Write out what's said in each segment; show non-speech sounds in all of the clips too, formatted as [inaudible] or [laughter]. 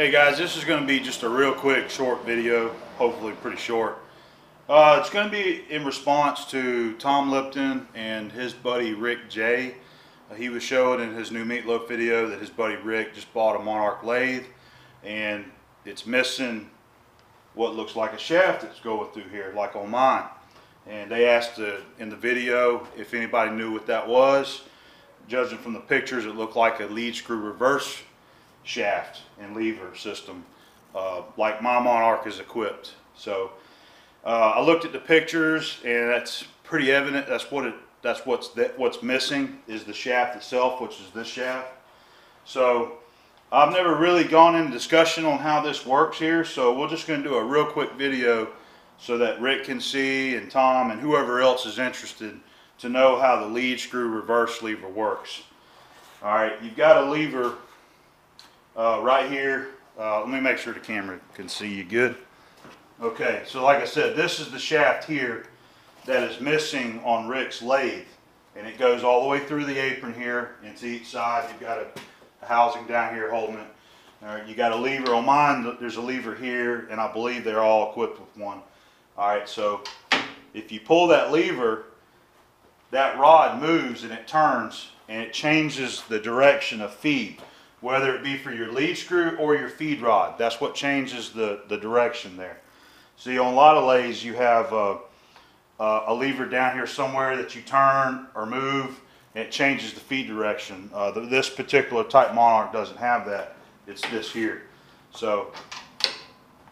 Hey guys, this is going to be just a real quick short video, hopefully pretty short. Uh, it's going to be in response to Tom Lipton and his buddy Rick Jay. Uh, he was showing in his new Meatloaf video that his buddy Rick just bought a Monarch lathe and it's missing what looks like a shaft that's going through here, like on mine. And they asked uh, in the video if anybody knew what that was. Judging from the pictures, it looked like a lead screw reverse shaft and lever system, uh, like my Monarch is equipped. So uh, I looked at the pictures, and that's pretty evident. That's what it. That's what's that. What's missing is the shaft itself, which is this shaft. So I've never really gone into discussion on how this works here. So we're just going to do a real quick video so that Rick can see and Tom and whoever else is interested to know how the lead screw reverse lever works. All right, you've got a lever uh, right here. Uh, let me make sure the camera can see you good. Okay, so like I said, this is the shaft here that is missing on Rick's lathe. And it goes all the way through the apron here into each side. You've got a, a housing down here holding it. You got a lever on mine. There's a lever here, and I believe they're all equipped with one. All right, so if you pull that lever, that rod moves and it turns and it changes the direction of feed, whether it be for your lead screw or your feed rod. That's what changes the, the direction there. See, on a lot of lathes, you have a lever down here somewhere that you turn or move, and it changes the feed direction. Uh, the, this particular type Monarch doesn't have that. It's this here. So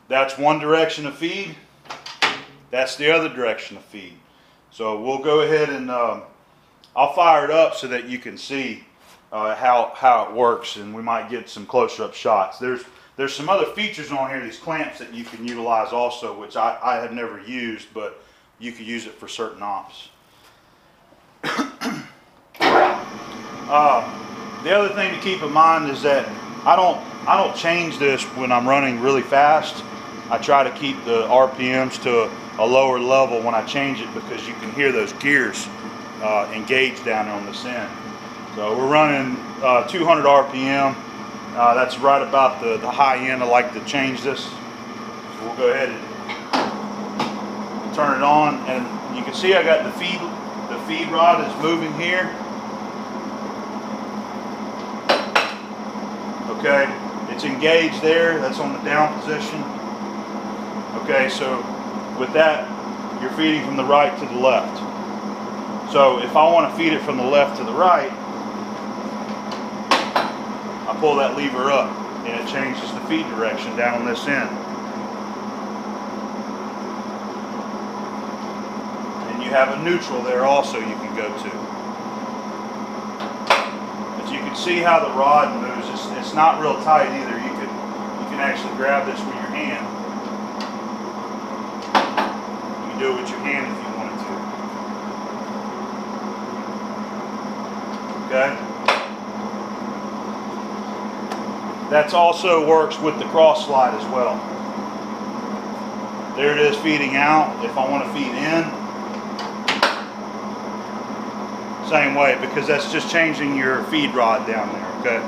that's one direction of feed. That's the other direction of feed. So we'll go ahead and um, I'll fire it up so that you can see uh, how how it works, and we might get some closer up shots. There's there's some other features on here, these clamps that you can utilize also, which I, I have never used, but you could use it for certain ops. [coughs] uh, the other thing to keep in mind is that I don't I don't change this when I'm running really fast. I try to keep the RPMs to a, lower level when I change it because you can hear those gears uh, engage down on this end. So we're running uh, 200 RPM. Uh, that's right about the, the high end. I like to change this. So we'll go ahead and turn it on and you can see I got the feed the feed rod is moving here. Okay, it's engaged there. That's on the down position. Okay, so with that, you're feeding from the right to the left. So if I want to feed it from the left to the right, I pull that lever up and it changes the feed direction down this end. And you have a neutral there also you can go to. But you can see how the rod moves. It's, it's not real tight either. You can, you can actually grab this with your hand. You can do it with your hand if you wanted to. Okay? That also works with the cross slide as well. There it is feeding out. If I want to feed in, same way because that's just changing your feed rod down there, okay?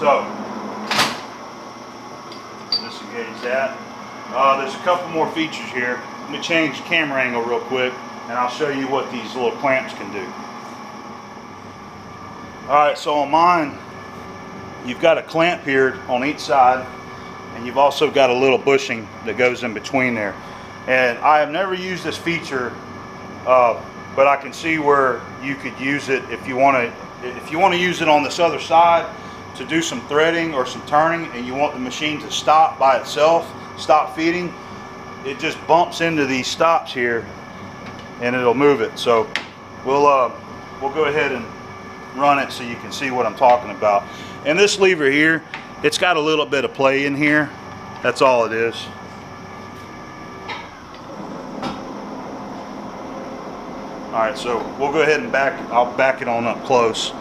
So, disengage that. Uh, there's a couple more features here. Let me change the camera angle real quick and I'll show you what these little clamps can do. Alright, so on mine, you've got a clamp here on each side and you've also got a little bushing that goes in between there. And I have never used this feature uh, but I can see where you could use it if you want to if you want to use it on this other side to do some threading or some turning and you want the machine to stop by itself stop feeding it just bumps into these stops here and it'll move it. So we'll uh, we'll go ahead and run it so you can see what I'm talking about and this lever here, it's got a little bit of play in here. That's all it is. All right, so we'll go ahead and back, I'll back it on up close.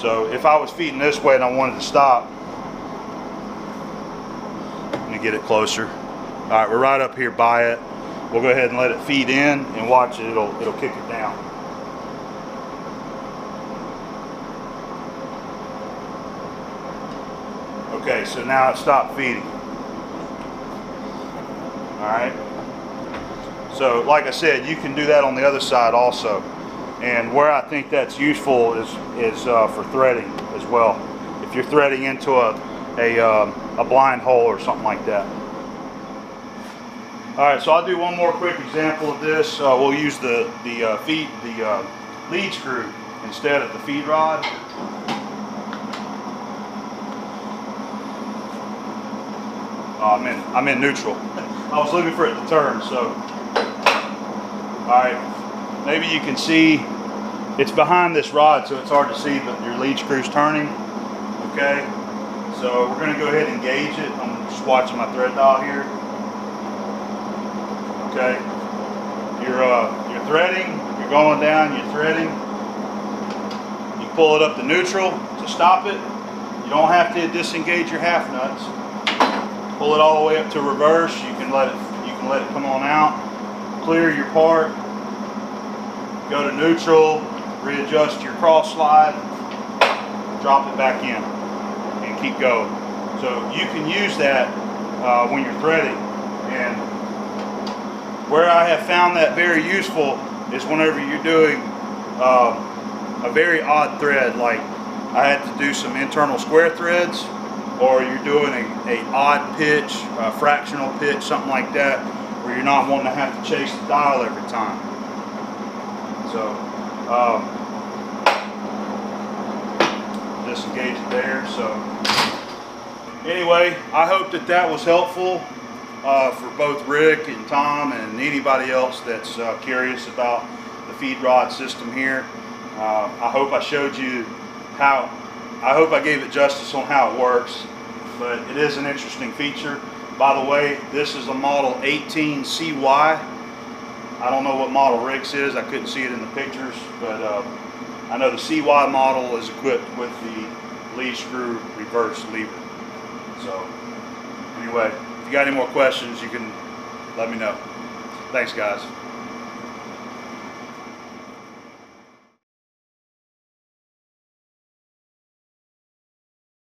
So if I was feeding this way and I wanted to stop, let me get it closer. All right, we're right up here by it. We'll go ahead and let it feed in and watch it, it'll, it'll kick it down. Okay, so now it stopped feeding. Alright. So like I said, you can do that on the other side also. And where I think that's useful is, is uh, for threading as well. If you're threading into a, a, um, a blind hole or something like that. All right, so I'll do one more quick example of this. Uh, we'll use the the uh, feed the uh, lead screw instead of the feed rod. Oh, I'm in I'm in neutral. I was looking for it to turn, so all right. Maybe you can see it's behind this rod, so it's hard to see, but your lead screw's turning. Okay, so we're gonna go ahead and gauge it. I'm just watching my thread dial here. Okay, you're uh, you're threading. You're going down. You're threading. You pull it up to neutral to stop it. You don't have to disengage your half nuts. Pull it all the way up to reverse. You can let it. You can let it come on out. Clear your part. Go to neutral. Readjust your cross slide. Drop it back in, and keep going. So you can use that uh, when you're threading, and where I have found that very useful is whenever you're doing uh, a very odd thread, like I had to do some internal square threads, or you're doing a, a odd pitch, a fractional pitch, something like that, where you're not wanting to have to chase the dial every time. So, um, disengage it there. So, anyway, I hope that that was helpful uh, for both Rick and Tom and anybody else that's uh, curious about the feed rod system here. Uh, I hope I showed you how, I hope I gave it justice on how it works, but it is an interesting feature. By the way, this is a model 18CY. I don't know what model Rick's is, I couldn't see it in the pictures, but uh, I know the CY model is equipped with the lead screw reverse lever. So, anyway, if you got any more questions, you can let me know. Thanks, guys.